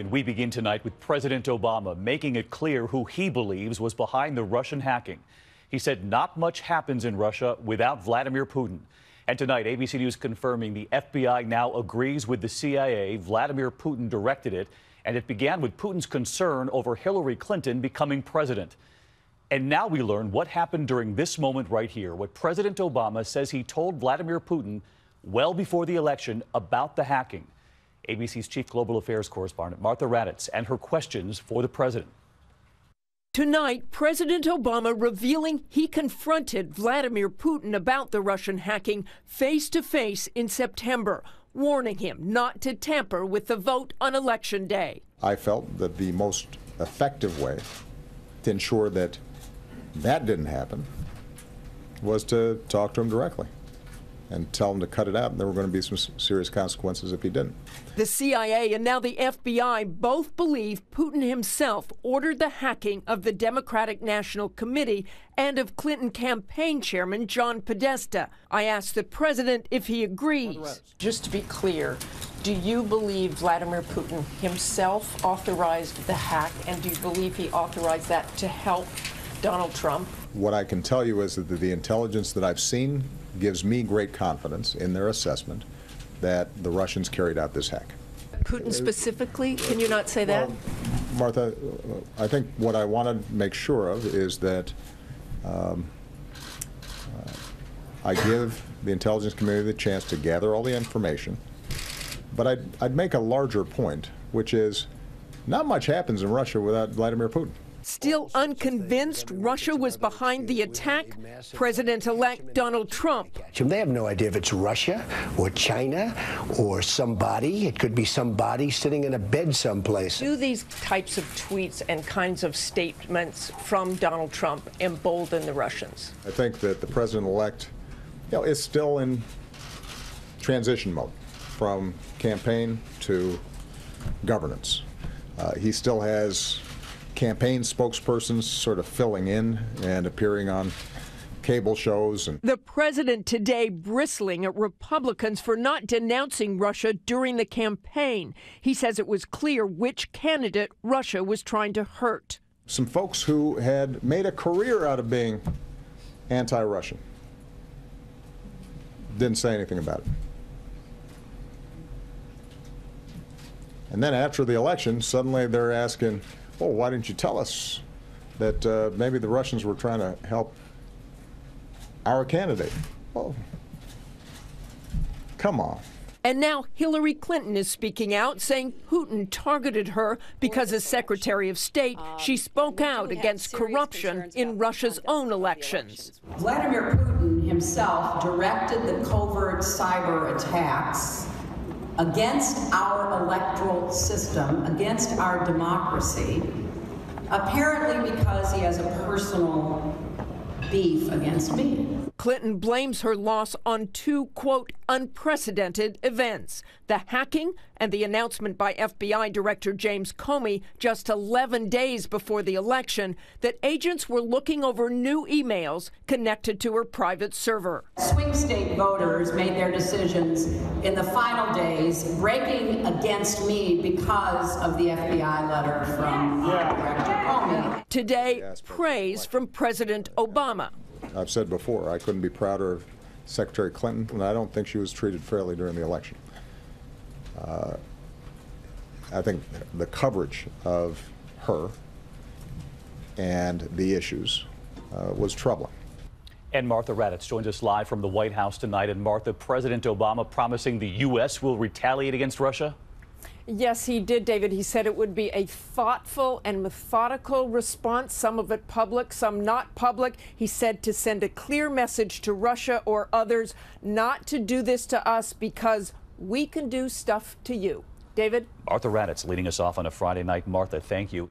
And we begin tonight with President Obama making it clear who he believes was behind the Russian hacking. He said not much happens in Russia without Vladimir Putin. And tonight, ABC News confirming the FBI now agrees with the CIA. Vladimir Putin directed it, and it began with Putin's concern over Hillary Clinton becoming president. And now we learn what happened during this moment right here, what President Obama says he told Vladimir Putin well before the election about the hacking. ABC's chief global affairs correspondent, Martha Raddatz, and her questions for the president. Tonight, President Obama revealing he confronted Vladimir Putin about the Russian hacking face to face in September, warning him not to tamper with the vote on election day. I felt that the most effective way to ensure that that didn't happen was to talk to him directly and tell him to cut it out. And there were going to be some serious consequences if he didn't. The CIA and now the FBI both believe Putin himself ordered the hacking of the Democratic National Committee and of Clinton campaign chairman John Podesta. I asked the president if he agrees. Just to be clear, do you believe Vladimir Putin himself authorized the hack, and do you believe he authorized that to help Donald Trump? What I can tell you is that the intelligence that I've seen gives me great confidence in their assessment that the Russians carried out this hack. Putin specifically? Can you not say that? Well, Martha, I think what I want to make sure of is that um, uh, I give the intelligence community the chance to gather all the information, but I'd, I'd make a larger point, which is not much happens in Russia without Vladimir Putin. Still unconvinced Russia was behind the attack, President elect Donald Trump. They have no idea if it's Russia or China or somebody. It could be somebody sitting in a bed someplace. Do these types of tweets and kinds of statements from Donald Trump embolden the Russians? I think that the president elect you know, is still in transition mode from campaign to governance. Uh, he still has campaign spokespersons sort of filling in and appearing on cable shows and the president today bristling at republicans for not denouncing russia during the campaign. He says it was clear which candidate russia was trying to hurt. Some folks who had made a career out of being anti-russian. Didn't say anything about it. And then after the election suddenly they're asking well, why didn't you tell us that uh, maybe the Russians were trying to help our candidate? Well, come on. And now Hillary Clinton is speaking out, saying Putin targeted her because, as Secretary of State, she spoke out against corruption in Russia's own elections. Vladimir Putin himself directed the covert cyber attacks against our electoral system, against our democracy, apparently because he has a personal beef against me. Clinton blames her loss on two, quote, unprecedented events the hacking and the announcement by FBI Director James Comey just 11 days before the election that agents were looking over new emails connected to her private server. Swing state voters made their decisions in the final days, breaking against me because of the FBI letter from Director Comey. Today, praise from President Obama. I've said before, I couldn't be prouder of Secretary Clinton, and I don't think she was treated fairly during the election. Uh, I think the coverage of her and the issues uh, was troubling. And Martha Raddatz joins us live from the White House tonight. And Martha, President Obama promising the U.S. will retaliate against Russia? Yes, he did, David. He said it would be a thoughtful and methodical response, some of it public, some not public. He said to send a clear message to Russia or others not to do this to us because we can do stuff to you. David? Martha Raddatz leading us off on a Friday night. Martha, thank you.